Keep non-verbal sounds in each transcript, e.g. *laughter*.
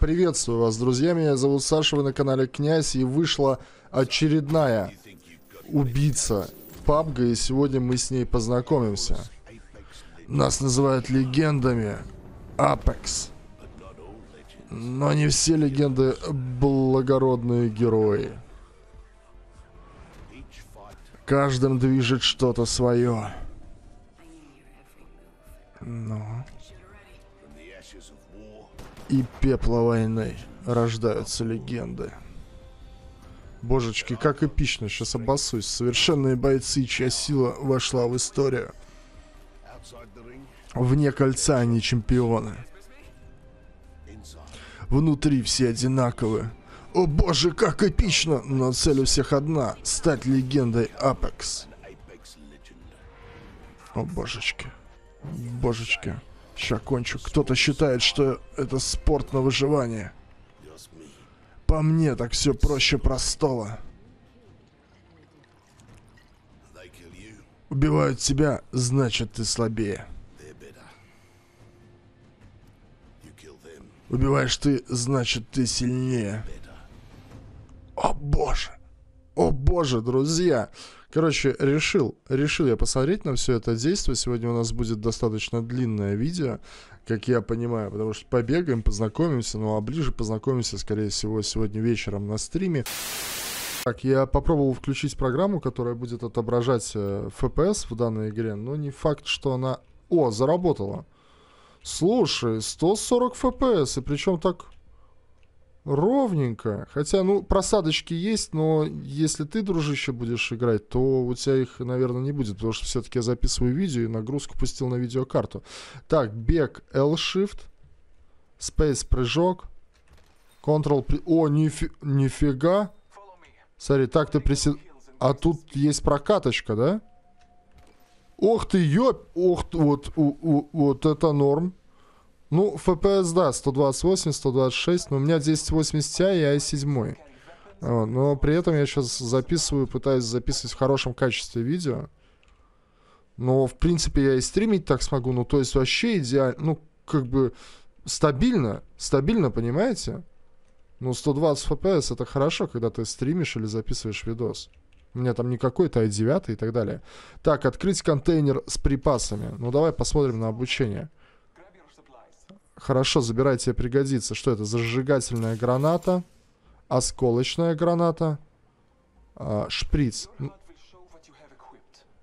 Приветствую вас, друзья. Меня зовут Саша, вы на канале Князь, и вышла очередная убийца Пабга, и сегодня мы с ней познакомимся. Нас называют легендами Апекс. Но не все легенды благородные герои. Каждым движет что-то свое. Но... И пепла войны рождаются легенды. Божечки, как эпично, сейчас обоссусь. Совершенные бойцы, чья сила вошла в историю. Вне кольца они чемпионы. Внутри все одинаковы. О боже, как эпично! Но цель у всех одна — стать легендой Apex. О божечки. Божечки. Ща кончу. Кто-то считает, что это спорт на выживание. По мне так все проще простого. Убивают тебя, значит ты слабее. Убиваешь ты, значит ты сильнее. О боже! О боже, друзья! Короче, решил, решил я посмотреть на все это действие. Сегодня у нас будет достаточно длинное видео, как я понимаю, потому что побегаем, познакомимся, ну а ближе познакомимся, скорее всего, сегодня вечером на стриме. Так, я попробовал включить программу, которая будет отображать э, FPS в данной игре, но не факт, что она... О, заработала. Слушай, 140 FPS, и причем так ровненько. Хотя, ну, просадочки есть, но если ты, дружище, будешь играть, то у тебя их, наверное, не будет, потому что все-таки я записываю видео и нагрузку пустил на видеокарту. Так, бег L-Shift, Space прыжок. При... О, нифи... нифига. Смотри, так ты присед... А тут есть прокаточка, да? Ох ты, ёп! Ох, вот, вот, вот это норм. Ну, FPS, да, 128, 126, но у меня 1080 Ti и i7. Вот, но при этом я сейчас записываю, пытаюсь записывать в хорошем качестве видео. Но, в принципе, я и стримить так смогу. Ну, то есть вообще идеально, ну, как бы стабильно, стабильно, понимаете? Ну, 120 FPS это хорошо, когда ты стримишь или записываешь видос. У меня там не какой-то i9 и так далее. Так, открыть контейнер с припасами. Ну, давай посмотрим на обучение. Хорошо, забирай, тебе пригодится. Что это? Зажигательная граната, осколочная граната, а, шприц.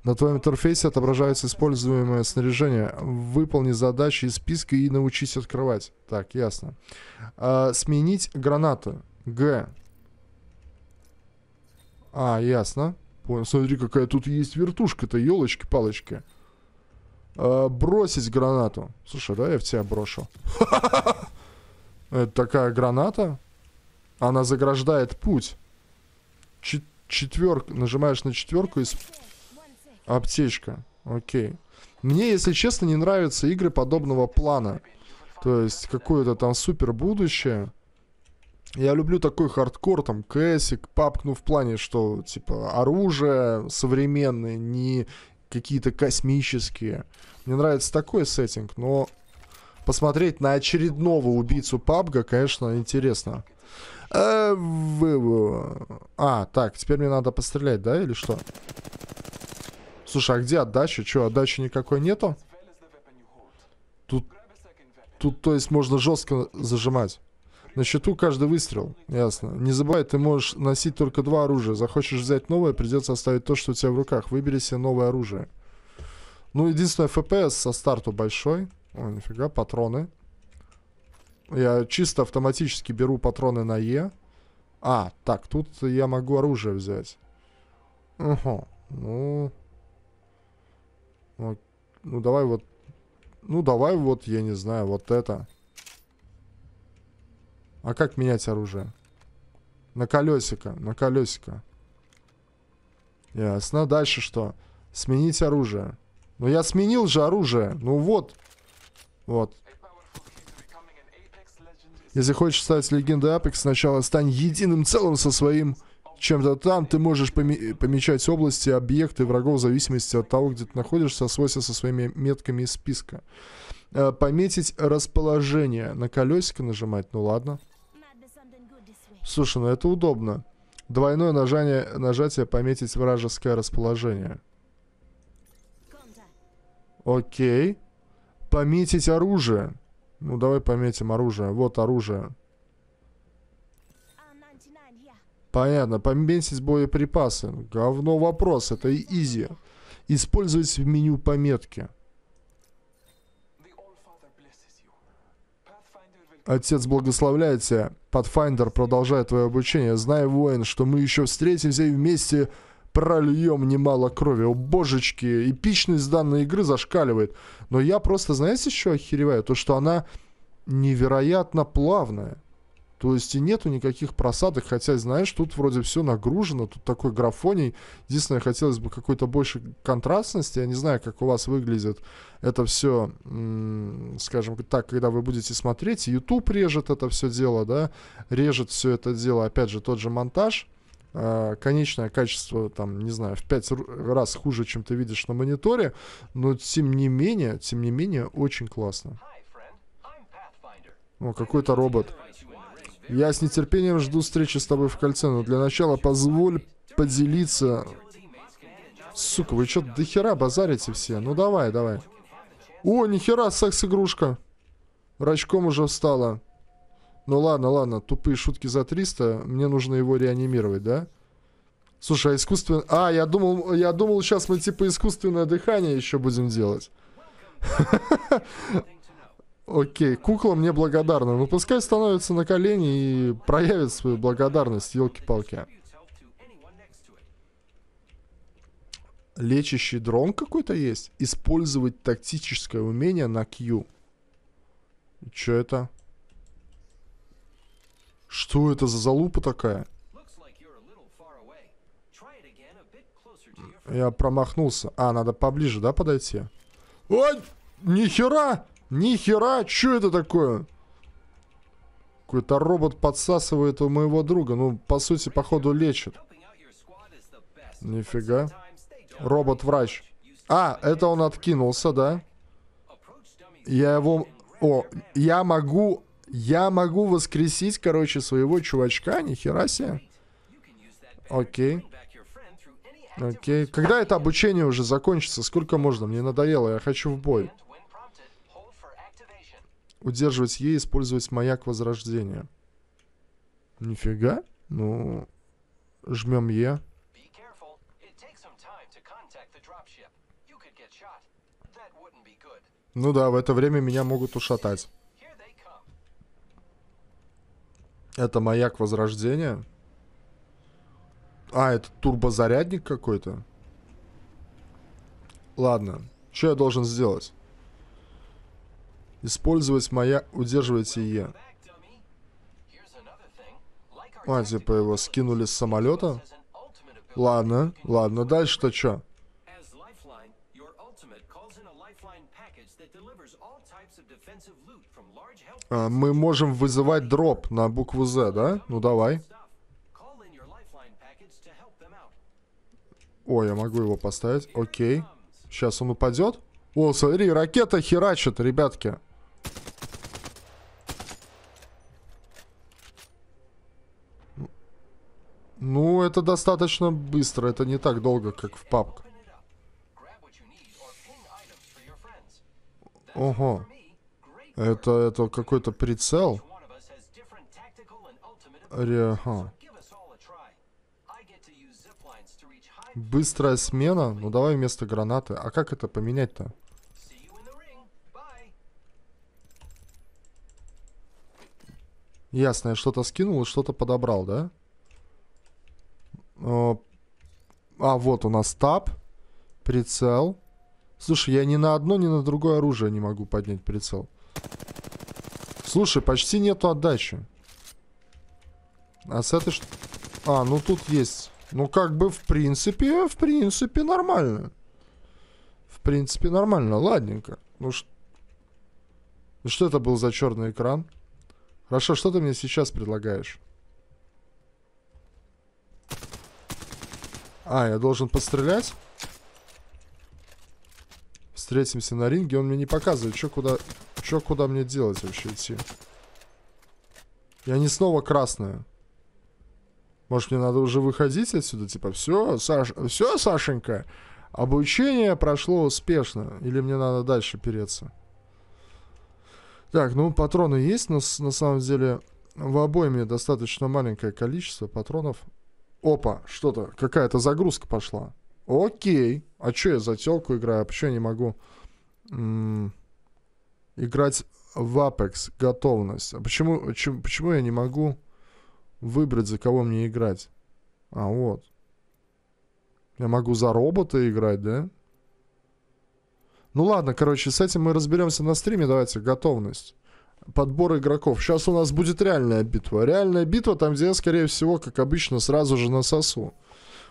На твоем интерфейсе отображается используемое снаряжение. Выполни задачи из списка и научись открывать. Так, ясно. А, сменить гранату. Г. А, ясно. Понял. Смотри, какая тут есть вертушка-то, елочки-палочки. Э, бросить гранату. Слушай, да я в тебя брошу. *laughs* Это такая граната. Она заграждает путь. Четверка. Нажимаешь на четверку и... Аптечка. Окей. Мне, если честно, не нравятся игры подобного плана. То есть, какое-то там супер будущее. Я люблю такой хардкор, там, кэсик, папк, ну, в плане, что, типа, оружие современное, не какие-то космические. Мне нравится такой сеттинг, но посмотреть на очередного убийцу пабга, конечно, интересно. А, а, так, теперь мне надо пострелять, да, или что? Слушай, а где отдача? Че, отдачи никакой нету? Тут, тут, то есть, можно жестко зажимать. На счету каждый выстрел. Ясно. Не забывай, ты можешь носить только два оружия. Захочешь взять новое, придется оставить то, что у тебя в руках. Выбери себе новое оружие. Ну, единственное, FPS со старту большой. О, нифига, патроны. Я чисто автоматически беру патроны на Е. А, так, тут я могу оружие взять. Ну... Ну, ну давай вот... Ну, давай вот, я не знаю, вот это. А как менять оружие? На колесико, на колесико. Ясно. Дальше что? Сменить оружие. Ну я сменил же оружие. Ну вот. Вот. Если хочешь стать легендой Apex, сначала стань единым целым со своим чем-то там. Ты можешь поме помечать области, объекты врагов в зависимости от того, где ты находишься, свойся со своими метками из списка. Э, пометить расположение. На колесико нажимать, ну ладно. Слушай, ну это удобно. Двойное нажание, нажатие пометить вражеское расположение. Окей. Пометить оружие. Ну, давай пометим оружие. Вот оружие. Понятно. Пометить боеприпасы. Говно вопрос. Это изи. Использовать в меню пометки. Отец благословляет тебя. Pathfinder продолжает твое обучение. Знай, воин, что мы еще встретимся и вместе прольем немало крови. О, божечки, эпичность данной игры зашкаливает. Но я просто, знаете, еще охереваю? То, что она невероятно плавная. То есть и нету никаких просадок, хотя, знаешь, тут вроде все нагружено, тут такой графоний. Единственное, хотелось бы какой-то больше контрастности. Я не знаю, как у вас выглядит это все, скажем так, когда вы будете смотреть. YouTube режет это все дело, да, режет все это дело. Опять же, тот же монтаж. А, конечное качество, там, не знаю, в пять раз хуже, чем ты видишь на мониторе, но тем не менее, тем не менее, очень классно. О, какой-то робот. Я с нетерпением жду встречи с тобой в кольце, но для начала позволь поделиться... Сука, вы что до хера базарите все? Ну давай, давай. О, нихера, секс-игрушка. Рачком уже встала. Ну ладно, ладно, тупые шутки за 300. Мне нужно его реанимировать, да? Слушай, а искусственно... А, я думал, я думал, сейчас мы типа искусственное дыхание еще будем делать. *laughs* Окей, кукла мне благодарна. Ну пускай становится на колени и проявит свою благодарность, елки-палки. Лечащий дрон какой-то есть? Использовать тактическое умение на Q. Что это? Что это за залупа такая? Я промахнулся. А, надо поближе, да, подойти? Ой, нихера! Нихера, что это такое? Какой-то робот подсасывает у моего друга. Ну, по сути, походу, лечит. Нифига. Робот-врач. А, это он откинулся, да? Я его... О, я могу... Я могу воскресить, короче, своего чувачка. Нихера себе. Окей. Окей. Когда это обучение уже закончится? Сколько можно? Мне надоело, я хочу в бой. Удерживать Е, использовать маяк возрождения. Нифига. Ну, жмем Е. Ну да, в это время меня могут ушатать. Это маяк возрождения. А, это турбозарядник какой-то. Ладно. Что я должен сделать? Использовать моя... Удерживайте Е. А, типа его скинули с самолета? Ладно, ладно. Дальше-то что? А, мы можем вызывать дроп на букву Z, да? Ну давай. О, я могу его поставить. Окей. Сейчас он упадет. О, смотри, ракета херачит, ребятки. Ну, это достаточно быстро. Это не так долго, как в папк. Ого. Это, это какой-то прицел? Ага. Быстрая смена? Ну давай вместо гранаты. А как это поменять-то? Ясно, я что-то скинул и что-то подобрал, да? А, вот у нас таб. Прицел. Слушай, я ни на одно, ни на другое оружие не могу поднять прицел. Слушай, почти нету отдачи. А с этой что... А, ну тут есть. Ну, как бы, в принципе, в принципе, нормально. В принципе, нормально. Ладненько. Ну, ш... что это был за черный экран? Хорошо, что ты мне сейчас предлагаешь? А, я должен пострелять? Встретимся на ринге. Он мне не показывает, что куда... Чё, куда мне делать вообще идти? Я не снова красная. Может, мне надо уже выходить отсюда? Типа, все, Саш... все, Сашенька, обучение прошло успешно. Или мне надо дальше переться? Так, ну, патроны есть, но на самом деле в обойме достаточно маленькое количество патронов. Опа, что-то, какая-то загрузка пошла. Окей. А что я за телку играю? А почему я не могу м- играть в Apex? Готовность. А почему, почему, почему я не могу выбрать, за кого мне играть? А, вот. Я могу за робота играть, да? Ну ладно, короче, с этим мы разберемся на стриме. Давайте, готовность. Подбор игроков. Сейчас у нас будет реальная битва. Реальная битва, там, где я, скорее всего, как обычно, сразу же насосу.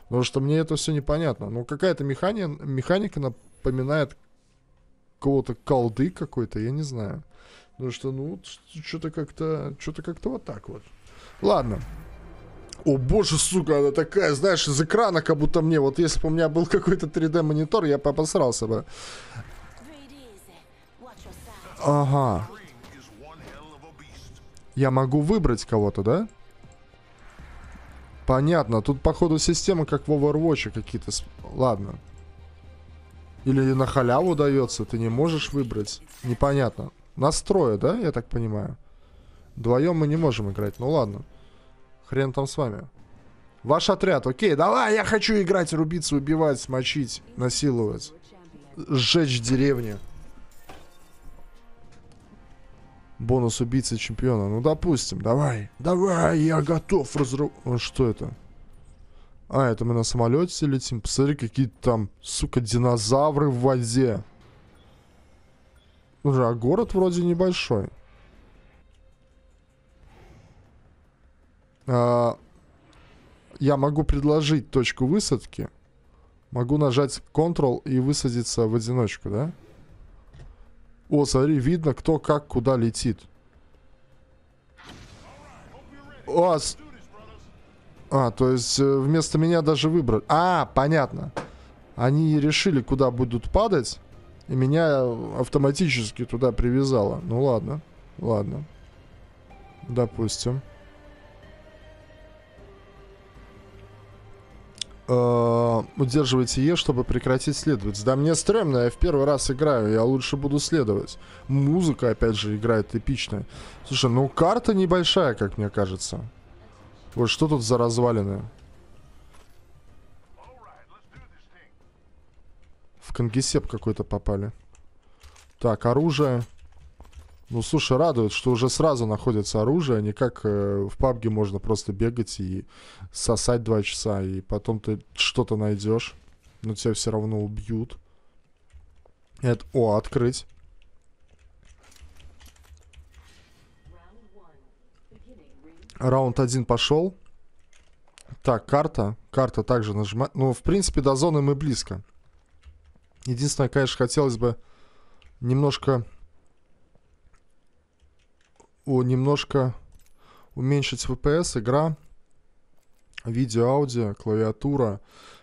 Потому что мне это все непонятно. Ну, какая-то механика, механика напоминает кого-то колды какой-то, я не знаю. Потому что, ну, что-то как-то, что-то как-то вот так вот. Ладно. О боже, сука, она такая, знаешь, из экрана, как будто мне, вот если бы у меня был *laughs* какой-то 3D монитор, я бы обосрался бы. Ага. Я могу выбрать кого-то, да? Понятно. Тут, походу, система как в Overwatch какие-то... Ладно. Или на халяву дается, ты не можешь выбрать. Непонятно. Настроя, да, я так понимаю? Вдвоем мы не можем играть. Ну ладно. Хрен там с вами. Ваш отряд, окей, давай, я хочу играть, рубиться, убивать, мочить, насиловать. Сжечь деревню. Бонус убийцы чемпиона. Ну, допустим, давай. Давай, я готов разру... Что это? А, это мы на самолете летим. Посмотри, какие там, сука, динозавры в воде. Уже, а город вроде небольшой. А, я могу предложить точку высадки. Могу нажать Ctrl и высадиться в одиночку, да? О, смотри, видно, кто как куда летит. О, с... А, то есть э, вместо меня даже выбрали. А, понятно. Они решили, куда будут падать, и меня автоматически туда привязало. Ну ладно, ладно. Допустим. Э, удерживайте Е, чтобы прекратить следовать. Да мне стрёмно, я в первый раз играю, я лучше буду следовать. Музыка, опять же, играет эпичная. Слушай, ну карта небольшая, как мне кажется. Вот что тут за развалины? В Конгисеп какой-то попали. Так, оружие. Ну, слушай, радует, что уже сразу находится оружие, а не как э, в пабге можно просто бегать и сосать два часа, и потом ты что-то найдешь, но тебя все равно убьют. Это... О, открыть. Раунд один пошел. Так, карта. Карта также нажимать. Ну, в принципе, до зоны мы близко. Единственное, конечно, хотелось бы немножко о, немножко уменьшить FPS, игра, видео, аудио, клавиатура,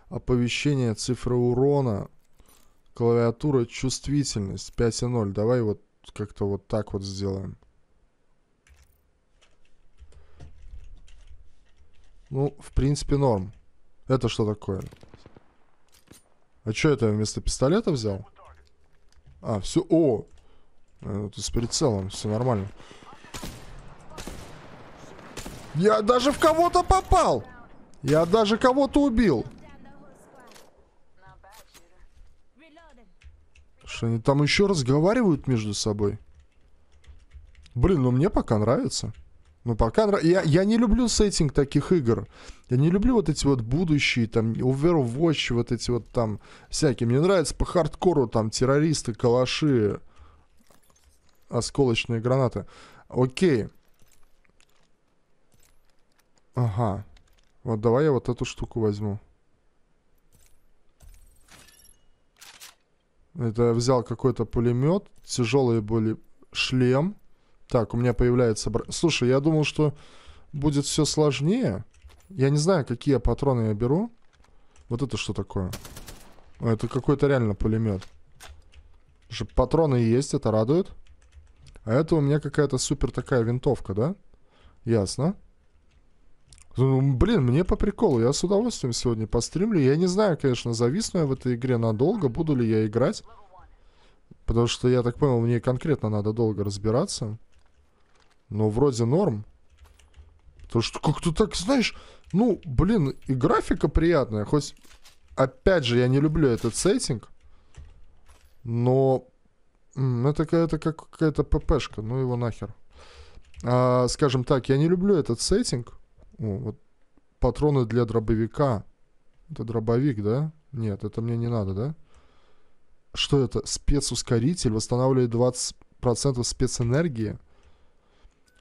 оповещение, цифры урона, клавиатура, чувствительность 5.0. Давай вот как-то вот так вот сделаем. Ну, в принципе, норм. Это что такое? А что это, вместо пистолета взял? А, все, о! Это с прицелом, все нормально. Я даже в кого-то попал. Я даже кого-то убил. Что они там еще разговаривают между собой? Блин, ну мне пока нравится. Ну пока нравится. Я, я не люблю сеттинг таких игр. Я не люблю вот эти вот будущие, там, Overwatch, вот эти вот там всякие. Мне нравится по хардкору там террористы, калаши, осколочные гранаты. Окей. Ага. Вот давай я вот эту штуку возьму. Это я взял какой-то пулемет, тяжелый были шлем. Так, у меня появляется... Слушай, я думал, что будет все сложнее. Я не знаю, какие патроны я беру. Вот это что такое? Это какой-то реально пулемет. Патроны есть, это радует. А это у меня какая-то супер такая винтовка, да? Ясно. Блин, мне по приколу. Я с удовольствием сегодня постримлю. Я не знаю, конечно, зависну я в этой игре надолго, буду ли я играть. Потому что, я так понял, мне конкретно надо долго разбираться. Но вроде норм. Потому что как-то так, знаешь, ну, блин, и графика приятная. Хоть, опять же, я не люблю этот сеттинг. Но это какая-то как какая-то ППшка. Ну его нахер. А, скажем так, я не люблю этот сеттинг. О, вот патроны для дробовика. Это дробовик, да? Нет, это мне не надо, да? Что это? Спецускоритель восстанавливает 20% спецэнергии.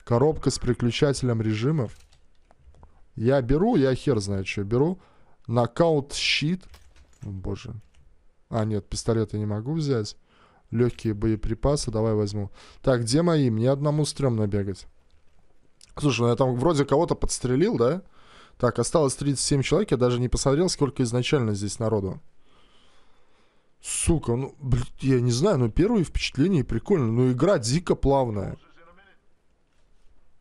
Коробка с переключателем режимов. Я беру, я хер знает, что беру. Нокаут щит. О, боже. А, нет, пистолет я не могу взять. Легкие боеприпасы, давай возьму. Так, где мои? Мне одному стрёмно бегать. Слушай, ну я там вроде кого-то подстрелил, да? Так, осталось 37 человек, я даже не посмотрел, сколько изначально здесь народу. Сука, ну, блин, я не знаю, но первые впечатления прикольно. Но игра дико плавная.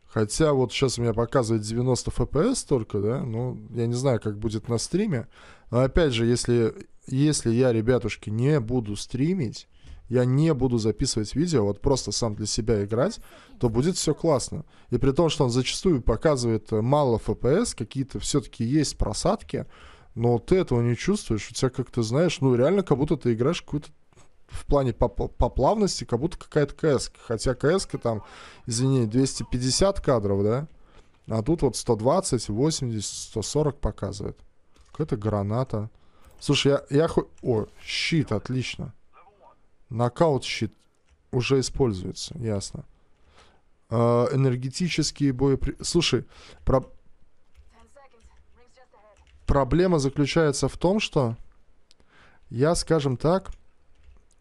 Хотя вот сейчас у меня показывает 90 FPS только, да, ну, я не знаю, как будет на стриме. Но опять же, если, если я, ребятушки, не буду стримить, я не буду записывать видео, вот просто сам для себя играть, то будет все классно. И при том, что он зачастую показывает э, мало FPS, какие-то все-таки есть просадки, но ты этого не чувствуешь, у тебя как ты знаешь, ну реально как будто ты играешь какую-то в плане по, по плавности, как будто какая-то КС. Хотя КС там, извини, 250 кадров, да? А тут вот 120, 80, 140 показывает. Какая-то граната. Слушай, я, я хоть... О, щит, отлично. Нокаут щит уже используется, ясно. Э, энергетические боепри... Слушай, про... проблема заключается в том, что я, скажем так,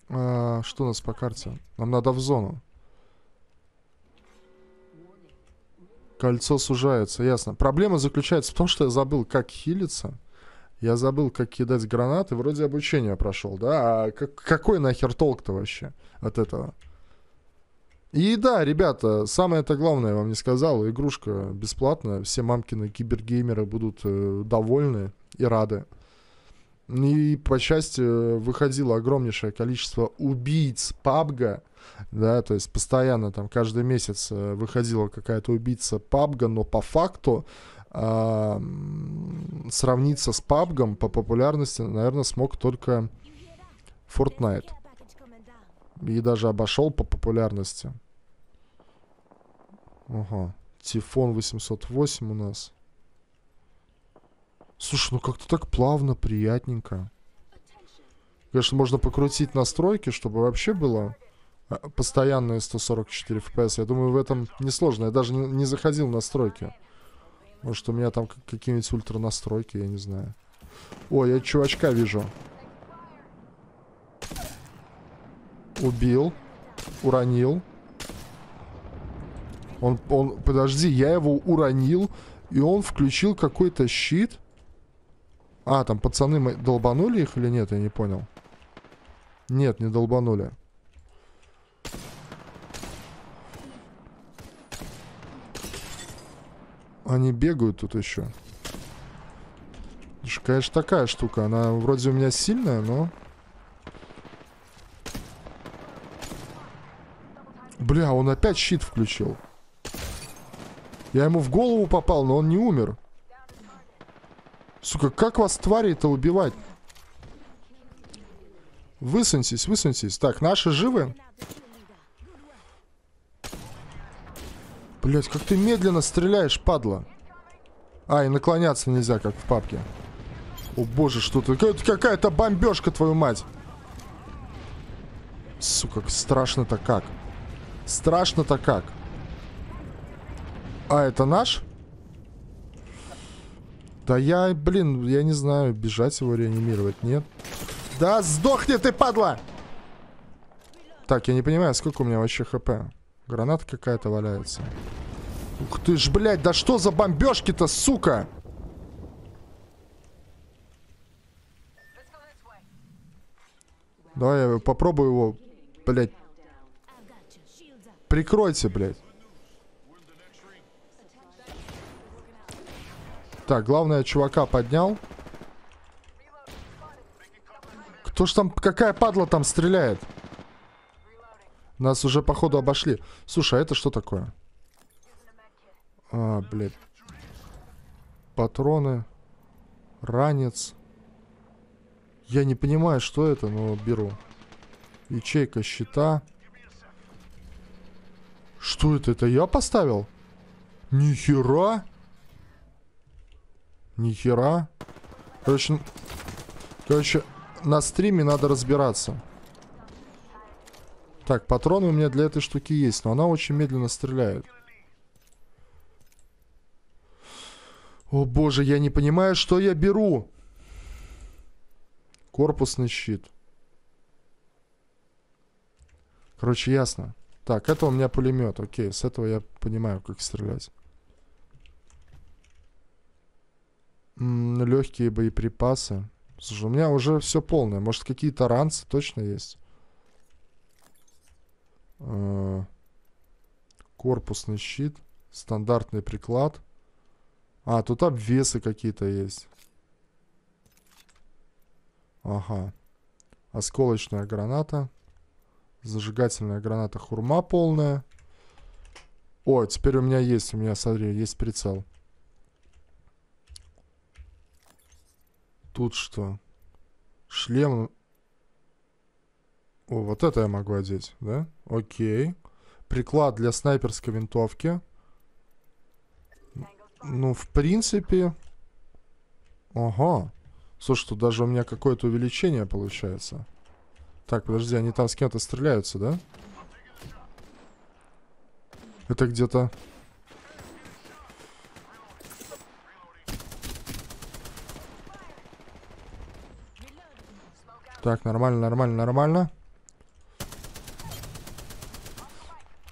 э, что у нас по карте? Нам надо в зону. Кольцо сужается, ясно. Проблема заключается в том, что я забыл, как хилиться. Я забыл, как кидать гранаты. Вроде обучение прошел, да? А как, какой нахер толк-то вообще от этого? И да, ребята, самое это главное я вам не сказал. Игрушка бесплатная. Все мамкины кибергеймеры будут э, довольны и рады. И по части выходило огромнейшее количество убийц PUBG, да, то есть постоянно там каждый месяц э, выходила какая-то убийца PUBG, но по факту а, сравниться с PUBG по популярности, наверное, смог только Fortnite. И даже обошел по популярности. Ага. Тифон 808 у нас. Слушай, ну как-то так плавно, приятненько. Конечно, можно покрутить настройки, чтобы вообще было а, постоянные 144 FPS. Я думаю, в этом несложно. Я даже не заходил в настройки. Может, у меня там какие-нибудь ультра настройки, я не знаю. О, я чувачка вижу. Убил. Уронил. Он, он, подожди, я его уронил, и он включил какой-то щит. А, там пацаны долбанули их или нет, я не понял. Нет, не долбанули. Они бегают тут еще. Конечно, такая штука. Она вроде у меня сильная, но... Бля, он опять щит включил. Я ему в голову попал, но он не умер. Сука, как вас твари-то убивать? Высуньтесь, высуньтесь. Так, наши живы? Блять, как ты медленно стреляешь, падла. А, и наклоняться нельзя, как в папке. О боже, что ты... Какая-то бомбежка, твою мать. Сука, страшно-то как. Страшно-то как. А, это наш? Да я, блин, я не знаю, бежать его реанимировать, нет? Да сдохни ты, падла! Так, я не понимаю, сколько у меня вообще хп. Граната какая-то валяется. Ух ты ж, блядь, да что за бомбежки-то, сука? Давай я попробую его, блядь. Прикройте, блядь. Так, главное, чувака поднял. Кто ж там, какая падла там стреляет? Нас уже, походу, обошли. Слушай, а это что такое? А, блядь. Патроны. Ранец. Я не понимаю, что это, но беру. Ячейка щита. Что это? Это я поставил? Нихера. Нихера. Короче, короче, на стриме надо разбираться. Так, патроны у меня для этой штуки есть, но она очень медленно стреляет. О боже, я не понимаю, что я беру. Корпусный щит. Короче, ясно. Так, это у меня пулемет. Окей, с этого я понимаю, как стрелять. Легкие боеприпасы. Слушай, у меня уже все полное. Может, какие-то ранцы точно есть? Э корпусный щит. Стандартный приклад. А, тут обвесы какие-то есть. Ага. Осколочная граната. Зажигательная граната хурма полная. О, теперь у меня есть, у меня, смотри, есть прицел. Тут что? Шлем. О, вот это я могу одеть, да? Окей. Приклад для снайперской винтовки. Ну, в принципе... Ага. Слушай, тут даже у меня какое-то увеличение получается. Так, подожди, они там с кем-то стреляются, да? Это где-то... Так, нормально, нормально, нормально.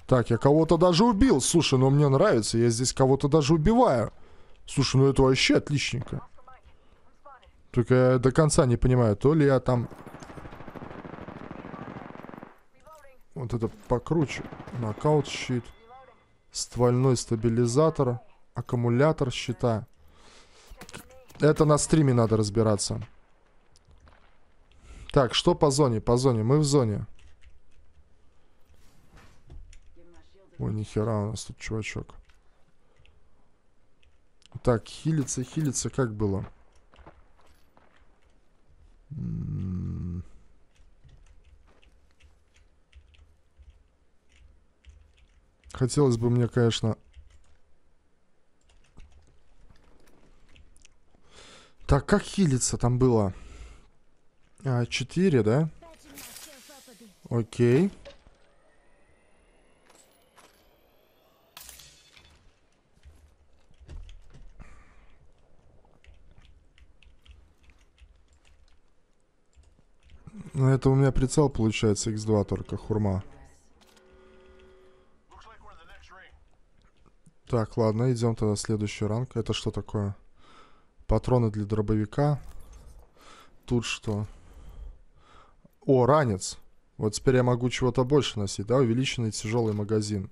Так, я кого-то даже убил. Слушай, ну мне нравится. Я здесь кого-то даже убиваю. Слушай, ну это вообще отличненько. Только я до конца не понимаю, то ли я там... Вот это покруче. Нокаут щит. Ствольной стабилизатор. Аккумулятор щита. Это на стриме надо разбираться. Так, что по зоне? По зоне. Мы в зоне. Ой, нихера у нас тут чувачок. Так, хилиться, хилиться, как было? М-м. Хотелось бы мне, конечно... Так, как хилиться там было? А, 4, да? Окей. Ну, это у меня прицел получается X2 только, хурма. Так, ладно, идем тогда следующий ранг. Это что такое? Патроны для дробовика. Тут что? О, ранец. Вот теперь я могу чего-то больше носить, да? Увеличенный тяжелый магазин.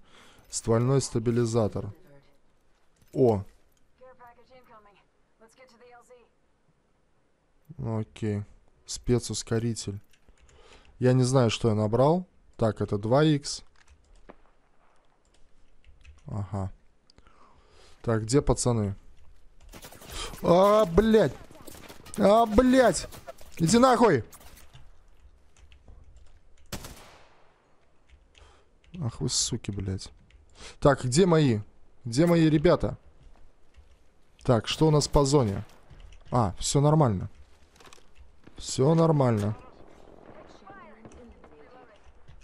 Ствольной стабилизатор. О. Окей. Спецускоритель. Я не знаю, что я набрал. Так, это 2х. Ага. Так, где пацаны? А, блядь. А, блядь. Иди нахуй. Ах вы суки, блядь. Так, где мои? Где мои ребята? Так, что у нас по зоне? А, все нормально. Все нормально.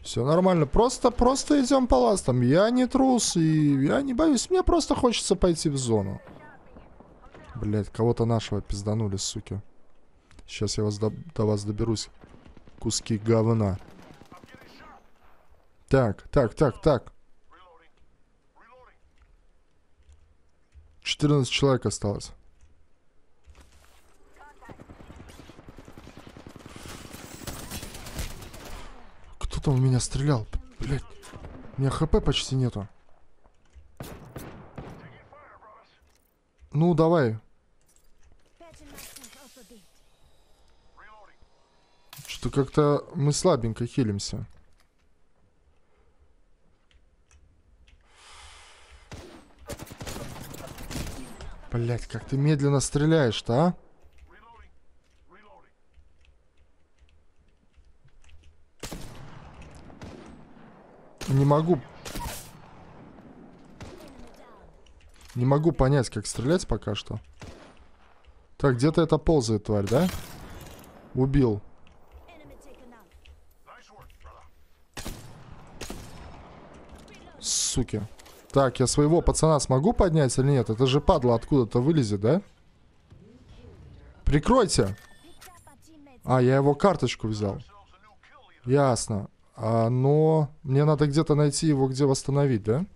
Все нормально. Просто, просто идем по ластам. Я не трус и я не боюсь. Мне просто хочется пойти в зону. Блять, кого-то нашего пизданули, суки. Сейчас я вас до, до вас доберусь. Куски говна. Так, так, так, так. 14 человек осталось. Там у меня стрелял? Блять. У меня хп почти нету. Ну, давай. Что-то как-то мы слабенько хилимся. Блять, как ты медленно стреляешь-то, а? Не могу... Не могу понять, как стрелять пока что. Так, где-то это ползает, тварь, да? Убил. Суки. Так, я своего пацана смогу поднять или нет? Это же падла откуда-то вылезет, да? Прикройте! А, я его карточку взял. Ясно. А, но мне надо где-то найти его, где восстановить, да?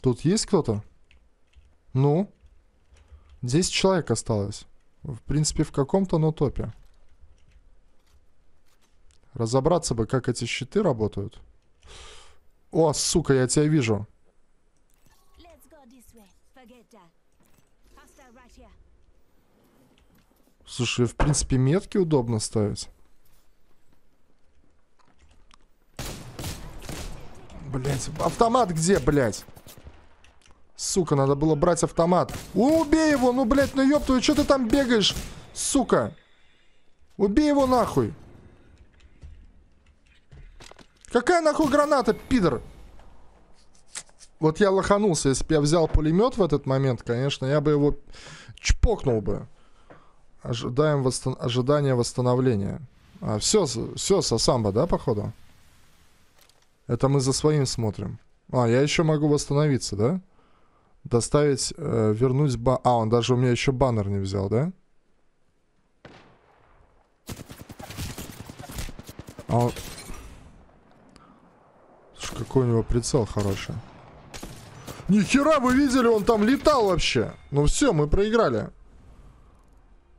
Тут есть кто-то? Ну? 10 человек осталось. В принципе, в каком-то, но топе. Разобраться бы, как эти щиты работают. О, сука, я тебя вижу. Слушай, в принципе, метки удобно ставить. Блять, автомат где, блять? Сука, надо было брать автомат. Убей его, ну, блять, ну ёб твою, что ты там бегаешь? Сука. Убей его нахуй. Какая нахуй граната, пидор? Вот я лоханулся. Если бы я взял пулемет в этот момент, конечно, я бы его чпокнул бы. Ожидаем восстан... ожидание восстановления. А, все, все, Сасамба, да, походу? Это мы за своим смотрим. А, я еще могу восстановиться, да? Доставить, э, вернуть ба... А, он даже у меня еще баннер не взял, да? А он... Какой у него прицел хороший. Нихера, вы видели, он там летал вообще. Ну все, мы проиграли.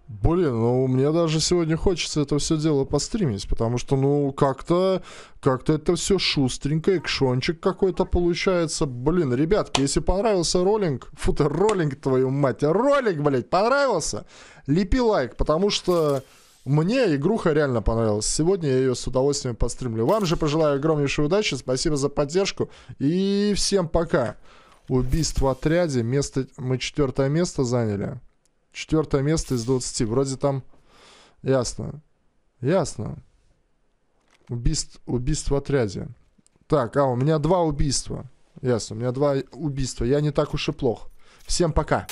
Блин, ну мне даже сегодня хочется это все дело постримить, потому что, ну, как-то, как-то это все шустренько, экшончик какой-то получается. Блин, ребятки, если понравился роллинг, фу ты, роллинг, твою мать, ролик, блядь, понравился, лепи лайк, потому что мне игруха реально понравилась. Сегодня я ее с удовольствием постримлю. Вам же пожелаю огромнейшей удачи. Спасибо за поддержку. И всем пока. Убийство отряде. Место... Мы четвертое место заняли. Четвертое место из 20. Вроде там... Ясно. Ясно. Убийств... Убийство в отряде. Так, а, у меня два убийства. Ясно, у меня два убийства. Я не так уж и плох. Всем пока.